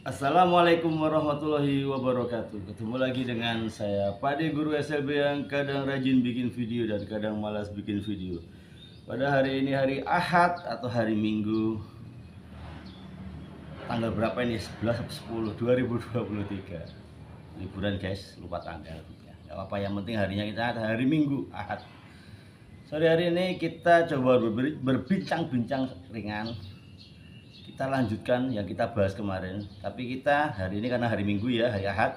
Assalamualaikum warahmatullahi wabarakatuh. Ketemu lagi dengan saya Pade Guru SLB yang kadang rajin bikin video dan kadang malas bikin video. Pada hari ini hari Ahad atau hari Minggu Tanggal berapa ini? 11 atau 10 2023 Liburan guys, lupa tanggal. Gak apa-apa yang penting harinya kita hari Minggu Ahad. Sore hari ini kita coba ber- berbincang-bincang ringan kita lanjutkan yang kita bahas kemarin. Tapi kita hari ini karena hari Minggu ya hari Ahad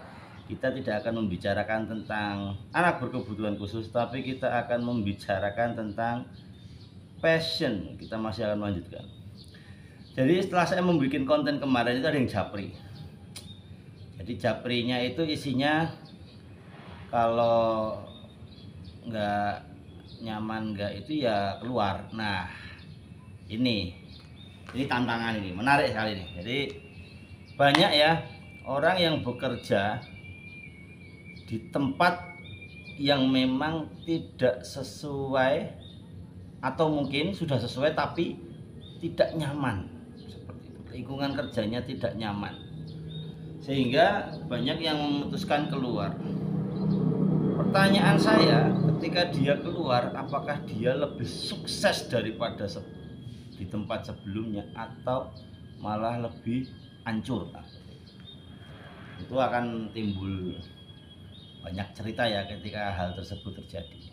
kita tidak akan membicarakan tentang anak berkebutuhan khusus tapi kita akan membicarakan tentang passion. Kita masih akan melanjutkan. Jadi setelah saya membuat konten kemarin itu ada yang japri. Jadi japrinya itu isinya kalau nggak nyaman nggak itu ya keluar. Nah ini ini tantangan ini menarik sekali ini. Jadi banyak ya orang yang bekerja di tempat yang memang tidak sesuai atau mungkin sudah sesuai tapi tidak nyaman. Seperti itu. Lingkungan kerjanya tidak nyaman. Sehingga banyak yang memutuskan keluar. Pertanyaan saya ketika dia keluar apakah dia lebih sukses daripada sebelumnya di tempat sebelumnya atau malah lebih hancur itu akan timbul banyak cerita ya ketika hal tersebut terjadi.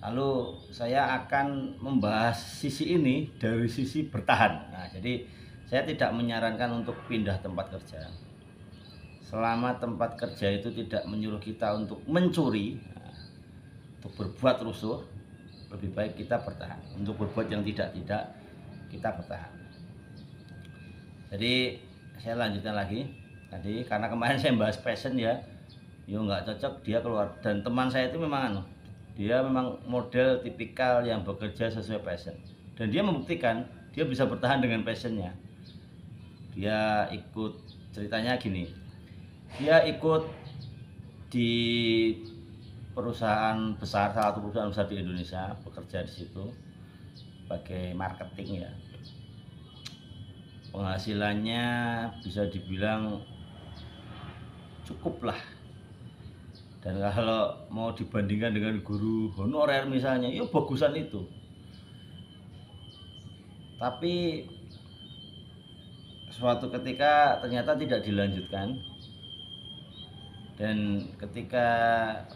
Lalu saya akan membahas sisi ini dari sisi bertahan. Nah jadi saya tidak menyarankan untuk pindah tempat kerja. Selama tempat kerja itu tidak menyuruh kita untuk mencuri nah, untuk berbuat rusuh lebih baik kita bertahan. Untuk berbuat yang tidak tidak kita bertahan. Jadi saya lanjutkan lagi. Tadi karena kemarin saya bahas passion ya. Yo nggak cocok dia keluar. Dan teman saya itu memang anu dia memang model tipikal yang bekerja sesuai passion. Dan dia membuktikan dia bisa bertahan dengan passionnya. Dia ikut ceritanya gini. Dia ikut di perusahaan besar salah satu perusahaan besar di Indonesia bekerja di situ sebagai marketing ya. Penghasilannya bisa dibilang cukup lah. Dan kalau mau dibandingkan dengan guru honorer misalnya ya bagusan itu. Tapi suatu ketika ternyata tidak dilanjutkan dan ketika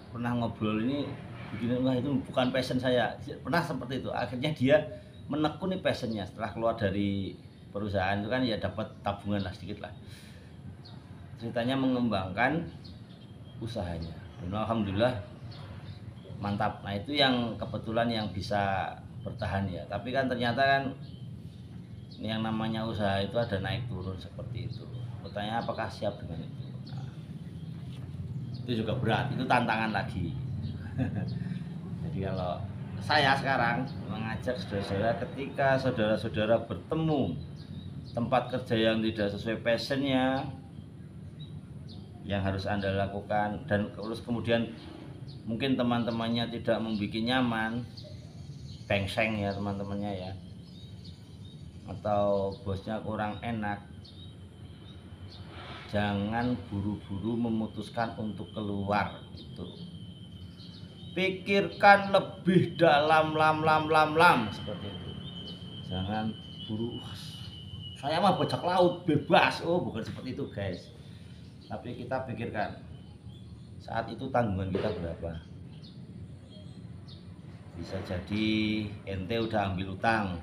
pernah ngobrol ini begini wah itu bukan passion saya. Pernah seperti itu. Akhirnya dia menekuni passionnya. Setelah keluar dari perusahaan itu kan ya dapat tabungan lah sedikit lah. Ceritanya mengembangkan usahanya. Dan alhamdulillah mantap. Nah itu yang kebetulan yang bisa bertahan ya. Tapi kan ternyata kan yang namanya usaha itu ada naik turun seperti itu. Pertanyaan apakah siap dengan itu itu juga berat itu tantangan lagi. Jadi kalau saya sekarang mengajak saudara-saudara ketika saudara-saudara bertemu tempat kerja yang tidak sesuai passionnya yang harus anda lakukan dan terus kemudian mungkin teman-temannya tidak membuat nyaman pengseng ya teman-temannya ya atau bosnya kurang enak jangan buru-buru memutuskan untuk keluar itu pikirkan lebih dalam lam lam lam lam seperti itu. Jangan buru saya mah bajak laut bebas. Oh bukan seperti itu guys. Tapi kita pikirkan saat itu tanggungan kita berapa? Bisa jadi ente udah ambil utang.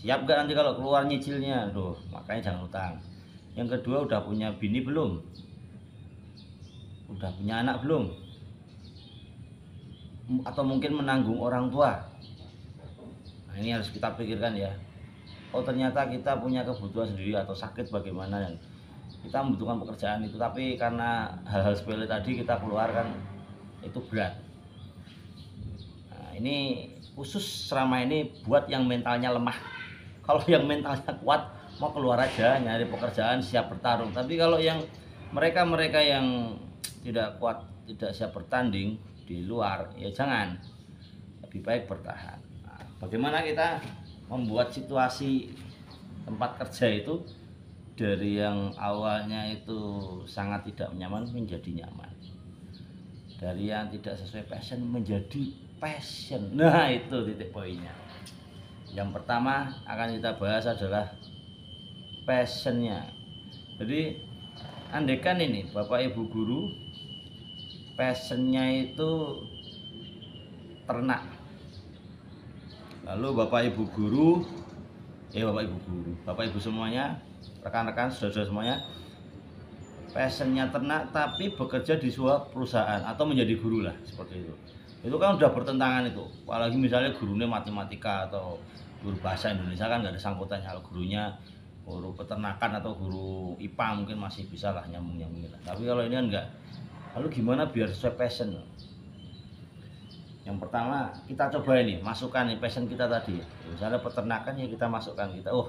Siap gak nanti kalau keluar nyicilnya? Duh, makanya jangan utang yang kedua udah punya bini belum? Udah punya anak belum? Atau mungkin menanggung orang tua? Nah ini harus kita pikirkan ya. Oh ternyata kita punya kebutuhan sendiri atau sakit bagaimana dan kita membutuhkan pekerjaan itu. Tapi karena hal-hal sepele tadi kita keluarkan itu berat. Nah ini khusus selama ini buat yang mentalnya lemah. Kalau yang mentalnya kuat mau keluar aja nyari pekerjaan siap bertarung. Tapi kalau yang mereka-mereka yang tidak kuat tidak siap bertanding di luar ya jangan. Lebih baik bertahan. Nah, bagaimana kita membuat situasi tempat kerja itu dari yang awalnya itu sangat tidak nyaman menjadi nyaman. Dari yang tidak sesuai passion menjadi passion. Nah itu titik poinnya. Yang pertama akan kita bahas adalah passionnya. Jadi andekan ini bapak ibu guru passionnya itu ternak. Lalu bapak ibu guru ya bapak ibu guru bapak ibu semuanya rekan-rekan saudara-saudara semuanya passionnya ternak tapi bekerja di sebuah perusahaan atau menjadi guru lah seperti itu. Itu kan udah bertentangan itu. Apalagi misalnya gurunya matematika atau guru bahasa Indonesia kan nggak ada sangkutannya. Kalau gurunya guru peternakan atau guru IPA mungkin masih bisa lah nyambung nyambung lah. Tapi kalau ini kan enggak. Lalu gimana biar sesuai passion? Yang pertama kita coba ini masukkan nih passion kita tadi. Misalnya peternakan ya kita masukkan kita oh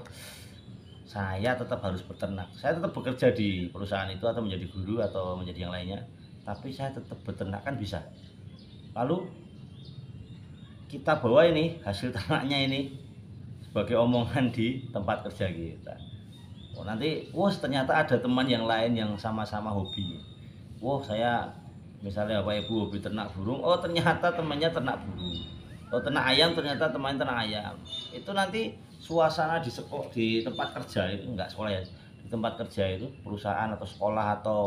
saya tetap harus beternak. Saya tetap bekerja di perusahaan itu atau menjadi guru atau menjadi yang lainnya tapi saya tetap beternak kan bisa. Lalu kita bawa ini hasil ternaknya ini sebagai omongan di tempat kerja kita oh, nanti wah ternyata ada teman yang lain yang sama-sama hobi. Wah saya misalnya bapak ibu hobi ternak burung oh ternyata temannya ternak burung. Oh ternak ayam ternyata temannya ternak ayam. Itu nanti suasana di sekolah di tempat kerja itu enggak sekolah ya di tempat kerja itu perusahaan atau sekolah atau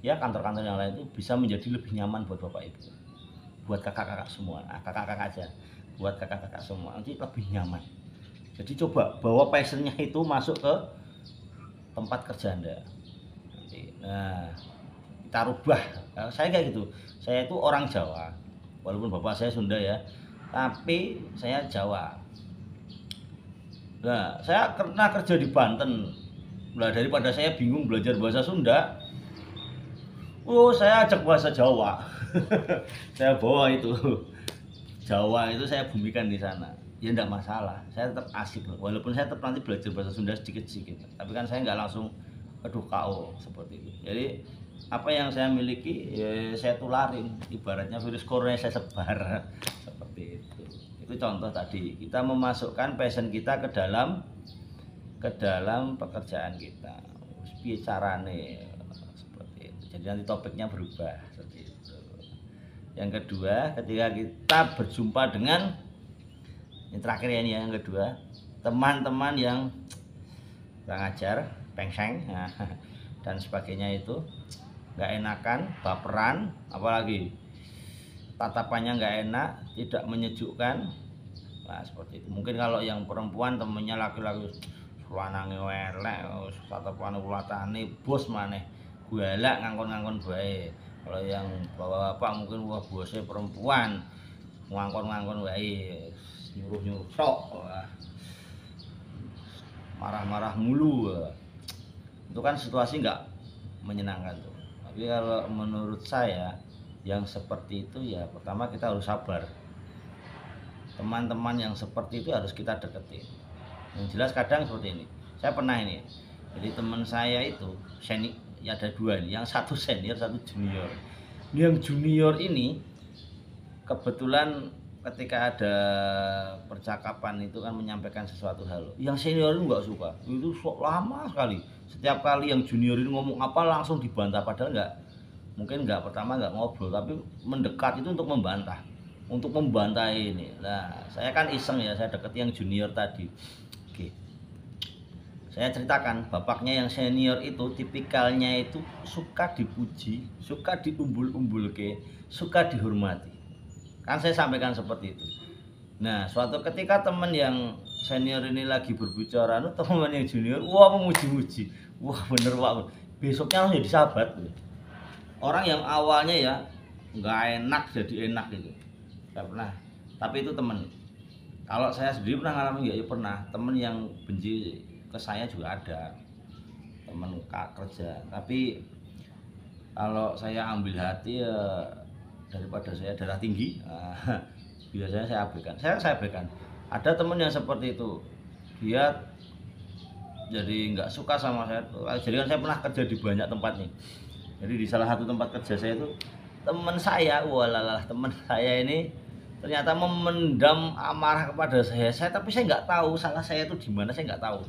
ya kantor-kantor yang lain itu bisa menjadi lebih nyaman buat bapak ibu. Buat kakak-kakak semua. Nah, kakak-kakak aja. Buat kakak-kakak semua. Nanti lebih nyaman. Jadi coba bawa passionnya itu masuk ke tempat kerja anda. Nah kita rubah. Nah, saya kayak gitu. Saya itu orang Jawa walaupun bapak saya Sunda ya tapi saya Jawa. Nah saya pernah kerja di Banten. Nah daripada saya bingung belajar bahasa Sunda oh saya ajak bahasa Jawa. Saya bawa itu. Jawa itu saya bumikan di sana ya enggak masalah. Saya tetap asik loh. Walaupun saya tetap nanti belajar bahasa Sunda sedikit-sedikit tapi kan saya nggak langsung aduh KO seperti itu. Jadi apa yang saya miliki ya saya tularin. Ibaratnya virus corona saya sebar. Seperti itu. Itu contoh tadi. Kita memasukkan passion kita ke dalam ke dalam pekerjaan kita. Bicarane seperti itu. Jadi nanti topiknya berubah. Seperti itu. Yang kedua ketika kita berjumpa dengan yang terakhir ya ini ya, yang kedua. Teman-teman yang kurang ajar pengseng dan sebagainya itu nggak enakan baperan apalagi tatapannya nggak enak tidak menyejukkan. Nah seperti itu. Mungkin kalau yang perempuan temennya laki-laki lanange welek tatapan ulatane bos maneh galak ngangkon-ngangkon baik kalau yang bapak-bapak mungkin wah bosnya perempuan ngangkon-ngangkon baik nyuruh-nyuruh sok marah-marah mulu itu kan situasi nggak menyenangkan tuh. Tapi kalau menurut saya yang seperti itu ya pertama kita harus sabar. Teman-teman yang seperti itu harus kita deketin. Yang jelas kadang seperti ini. Saya pernah ini jadi teman saya itu seni ya ada dua nih yang satu senior satu junior. Yang junior ini kebetulan ketika ada percakapan itu kan menyampaikan sesuatu hal. Yang senior itu nggak suka. Itu sok lama sekali. Setiap kali yang junior ini ngomong apa langsung dibantah. Padahal nggak mungkin nggak pertama nggak ngobrol tapi mendekat itu untuk membantah. Untuk membantah ini. Nah saya kan iseng ya saya deket yang junior tadi. Oke. Saya ceritakan bapaknya yang senior itu tipikalnya itu suka dipuji suka diumbul-umbul ke suka dihormati kan saya sampaikan seperti itu. Nah suatu ketika teman yang senior ini lagi berbicara nu teman yang junior wah memuji-muji wah bener pak. Besoknya langsung jadi sahabat. Orang yang awalnya ya nggak enak jadi enak gitu. Pernah. Tapi itu temen kalau saya sendiri pernah ngalamin ya, ya pernah. Temen yang benci ke saya juga ada. Temen kak kerja. Tapi kalau saya ambil hati ya daripada saya darah tinggi biasanya saya abaikan. Saya saya abaikan. Ada temen yang seperti itu. Dia jadi nggak suka sama saya jadi kan saya pernah kerja di banyak tempat nih. Jadi di salah satu tempat kerja saya itu teman saya walalah teman saya ini ternyata memendam amarah kepada saya. Saya tapi saya nggak tahu salah saya itu di mana saya nggak tahu.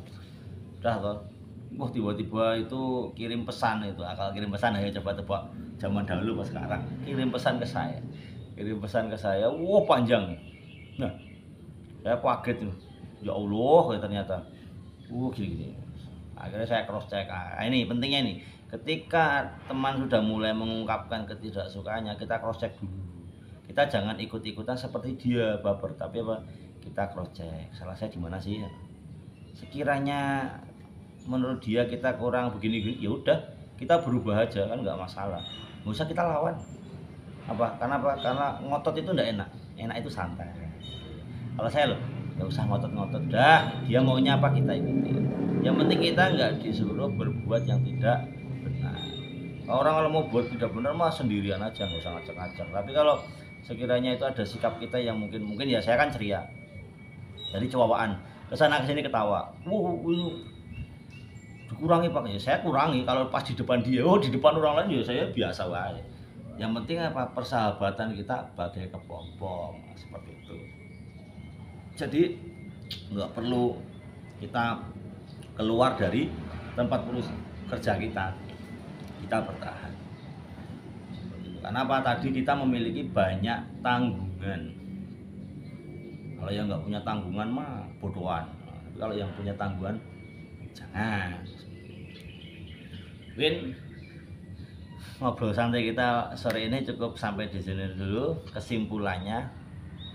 Udah toh wah tiba-tiba itu kirim pesan itu akal kirim pesan ya coba tebak zaman dahulu pas sekarang. Kirim pesan ke saya. Kirim pesan ke saya wah panjang. Nah saya kaget ya Allah ya ternyata. Wah gini gini akhirnya saya cross check ah, ini pentingnya ini. Ketika teman sudah mulai mengungkapkan ketidaksukaannya kita cross check dulu. Kita jangan ikut-ikutan seperti dia baper. Tapi apa? Kita cross check salah saya di mana sih? Sekiranya menurut dia kita kurang begini ya udah kita berubah aja kan nggak masalah. Nggak usah kita lawan. Apa karena apa? Karena ngotot itu ndak enak. Enak itu santai. Kalau saya loh nggak usah ngotot-ngotot. Dah dia maunya apa kita ikuti. Yang penting kita nggak disuruh berbuat yang tidak benar. Orang kalau mau buat tidak benar mah sendirian aja nggak usah ngajak-ngajak tapi kalau sekiranya itu ada sikap kita yang mungkin mungkin ya saya kan ceria. Jadi cowaan ke sana ke sini ketawa. Wuh, wuh dikurangi pak. Ya saya kurangi. Kalau pas di depan dia oh di depan orang lain ya saya biasa wae. Yang penting apa? Persahabatan kita bagai kepompong seperti itu. Jadi nggak perlu kita keluar dari tempat kerja kita. Kita bertahan. Karena apa? Tadi kita memiliki banyak tanggungan. Kalau yang nggak punya tanggungan mah bodohan. Kalau yang punya tanggungan jangan. Win. Ngobrol santai kita sore ini cukup sampai di sini dulu. Kesimpulannya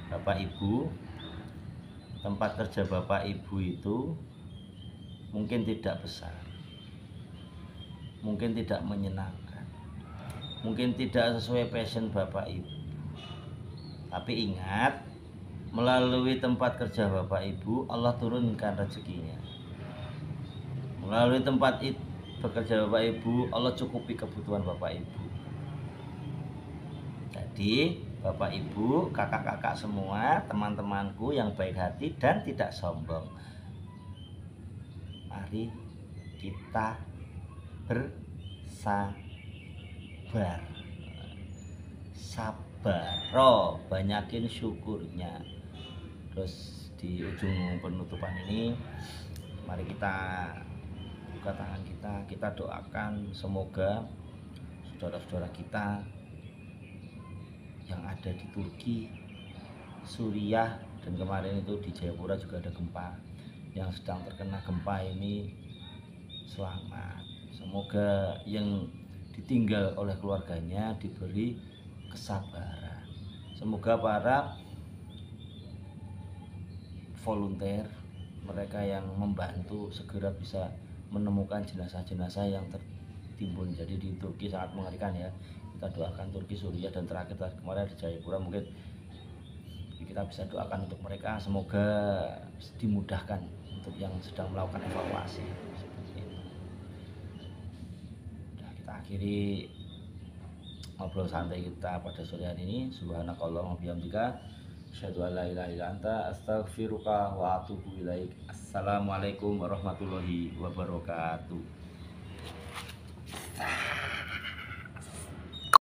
Bapak Ibu tempat kerja Bapak Ibu itu mungkin tidak besar. Mungkin tidak menyenangkan. Mungkin tidak sesuai passion Bapak Ibu. Tapi ingat melalui tempat kerja Bapak Ibu Allah turunkan rezekinya melalui tempat itu bekerja Bapak Ibu Allah cukupi kebutuhan Bapak Ibu. Jadi Bapak Ibu kakak-kakak semua teman-temanku yang baik hati dan tidak sombong mari kita bersabar. Sabar roh banyakin syukurnya. Terus di ujung penutupan ini mari kita buka tangan kita kita doakan semoga saudara-saudara kita yang ada di Turki Suriah dan kemarin itu di Jayapura juga ada gempa. Yang sedang terkena gempa ini selamat. Semoga yang ditinggal oleh keluarganya diberi kesabaran. Semoga para volunteer mereka yang membantu segera bisa menemukan jenazah-jenazah yang tertimbun. Jadi di Turki sangat mengerikan ya. Kita doakan Turki Suriah dan terakhir kemarin di Jayapura. Mungkin kita bisa doakan untuk mereka. Semoga dimudahkan untuk yang sedang melakukan evakuasi. Nah, kita akhiri ngobrol santai kita pada sore hari ini. Subhanakallah wa bihamdika Asyhadu an la ilaha illa anta astaghfiruka wa atubu ilaik. Assalamualaikum warahmatullahi wabarakatuh.